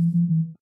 Mm-hmm.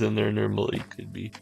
In there normally. Could be.